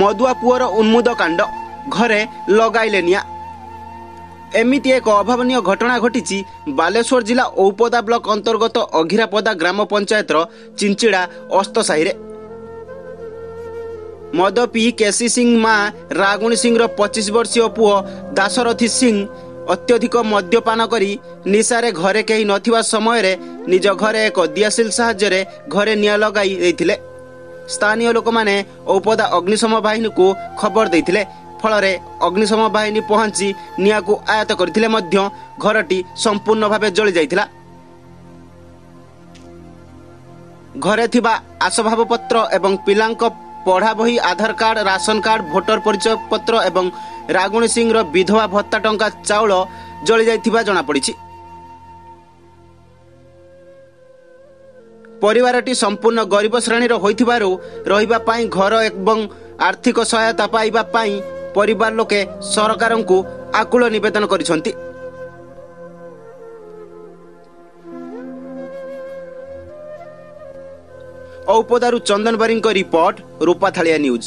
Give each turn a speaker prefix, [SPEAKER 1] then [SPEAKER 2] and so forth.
[SPEAKER 1] ମଦୁଆ ପୁଅର ଉନ୍ମୁଦ କାଣ୍ଡ ଘରେ ଲଗାଇଲେ ନିଆଁ। ଏମିତି ଏକ ଅଭାବନୀୟ ଘଟଣା ଘଟିଛି ବାଲେଶ୍ୱର ଜିଲ୍ଲା ଔପଦା ବ୍ଲକ ଅନ୍ତର୍ଗତ ଅଘିରାପଦା ଗ୍ରାମ ପଞ୍ଚାୟତର ଚିଞ୍ଚିଡ଼ା ଅସ୍ତସାହିରେ। ମଦ ପିଇ କେସି ସିଂ ମା ରାଗୁଣୀ ସିଂର ପଚିଶ ବର୍ଷୀୟ ପୁଅ ଦାଶରଥୀ ସିଂ ଅତ୍ୟଧିକ ମଦ୍ୟପାନ କରି ନିଶାରେ ଘରେ କେହି ନଥିବା ସମୟରେ ନିଜ ଘରେ ଏକ ଦିଆସିଲ ସାହାଯ୍ୟରେ ଘରେ ନିଆଁ ଲଗାଇ ଦେଇଥିଲେ। ସ୍ଥାନୀୟ ଲୋକମାନେ ଔପଦା ଅଗ୍ନିଶମ ବାହିନୀକୁ ଖବର ଦେଇଥିଲେ। ଫଳରେ ଅଗ୍ନିଶମ ବାହିନୀ ପହଞ୍ଚି ନିଆଁକୁ ଆୟତ କରିଥିଲେ ମଧ୍ୟ ଘରଟି ସମ୍ପୂର୍ଣ୍ଣ ଭାବେ ଜଳି ଯାଇଥିଲା। ଘରେ ଥିବା ଆସବାବପତ୍ର ଏବଂ ପିଲାଙ୍କ ପଢ଼ା ବହି Aadhaar card ration card voter ପରିଚୟ ପତ୍ର ଏବଂ ରାଗୁଣୀ ସିଂର ବିଧବା ଭତ୍ତା ଟଙ୍କା ଚାଉଳ ଜଳିଯାଇଥିବା ଜଣାପଡ଼ିଛି ପରିବାରଟି ସମ୍ପୂର୍ଣ୍ଣ ଗରିବ ଶ୍ରେଣୀର ହୋଇଥିବାରୁ ରହିବା ପାଇଁ ଘର ଏବଂ ଆର୍ଥିକ ସହାୟତା ପାଇବା ପାଇଁ ପରିବାର ଲୋକେ ସରକାରଙ୍କୁ ଆକୁଳ ନିବେଦନ କରିଛନ୍ତି ଔପଦାରୁ ଚନ୍ଦନ ବାରିଙ୍କ ରିପୋର୍ଟ ରୂପାଥାଳିଆ ନ୍ୟୁଜ୍।